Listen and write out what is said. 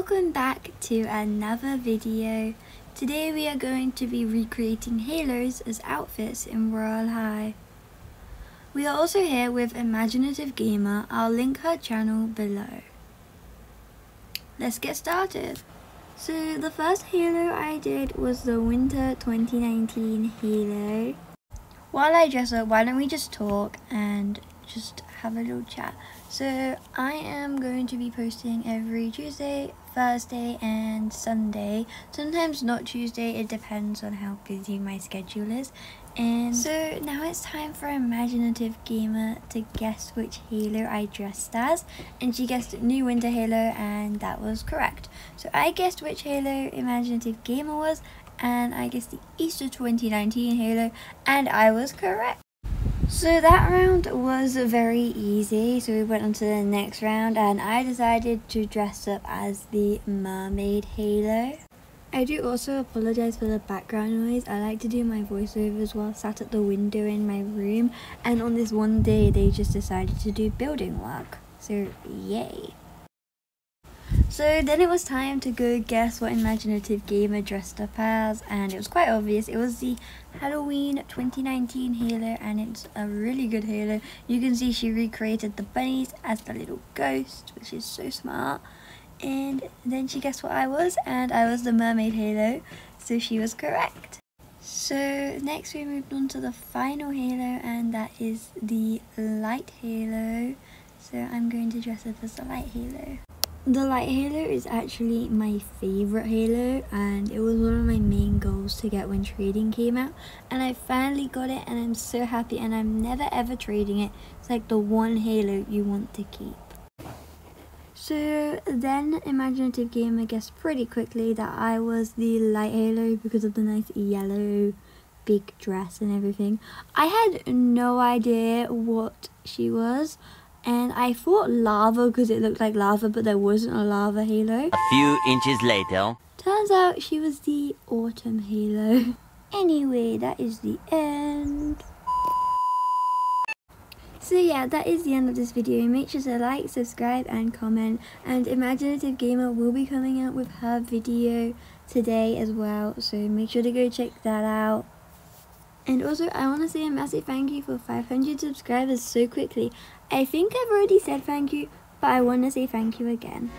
Welcome back to another video. Today we are going to be recreating halos as outfits in Royale High. We are also here with Imaginative Gamer, I'll link her channel below. Let's get started. So the first halo I did was the Winter 2019 halo. While I dress up, why don't we just talk and just have a little chat. So I am going to be posting every Tuesday, Thursday and Sunday. Sometimes not Tuesday, it depends on how busy my schedule is. And so now it's time for Imaginative Gamer to guess which Halo I dressed as. And she guessed New Winter Halo and that was correct. So I guessed which Halo Imaginative Gamer was and I guessed the Easter 2019 Halo and I was correct. So that round was very easy, so we went on to the next round and I decided to dress up as the mermaid halo. I do also apologise for the background noise, I like to do my voiceovers while sat at the window in my room and on this one day they just decided to do building work, so yay. So then it was time to go guess what imaginative gamer dressed up as and it was quite obvious. It was the Halloween 2019 halo and it's a really good halo. You can see she recreated the bunnies as the little ghost which is so smart. And then she guessed what I was and I was the mermaid halo so she was correct. So next we moved on to the final halo and that is the light halo. So I'm going to dress up as the light halo. The light halo is actually my favorite halo and it was one of my main goals to get when trading came out and I finally got it and I'm so happy and I'm never ever trading it. It's like the one halo you want to keep. So then Imaginative Gamer guessed pretty quickly that I was the light halo because of the nice yellow big dress and everything. I had no idea what she was and I thought lava because it looked like lava, but there wasn't a lava halo. A few inches later. Turns out she was the autumn halo. Anyway, that is the end. So yeah, that is the end of this video. Make sure to like, subscribe and comment. And Imaginative Gamer will be coming out with her video today as well. So make sure to go check that out. And also, I want to say a massive thank you for 500 subscribers so quickly. I think I've already said thank you, but I want to say thank you again.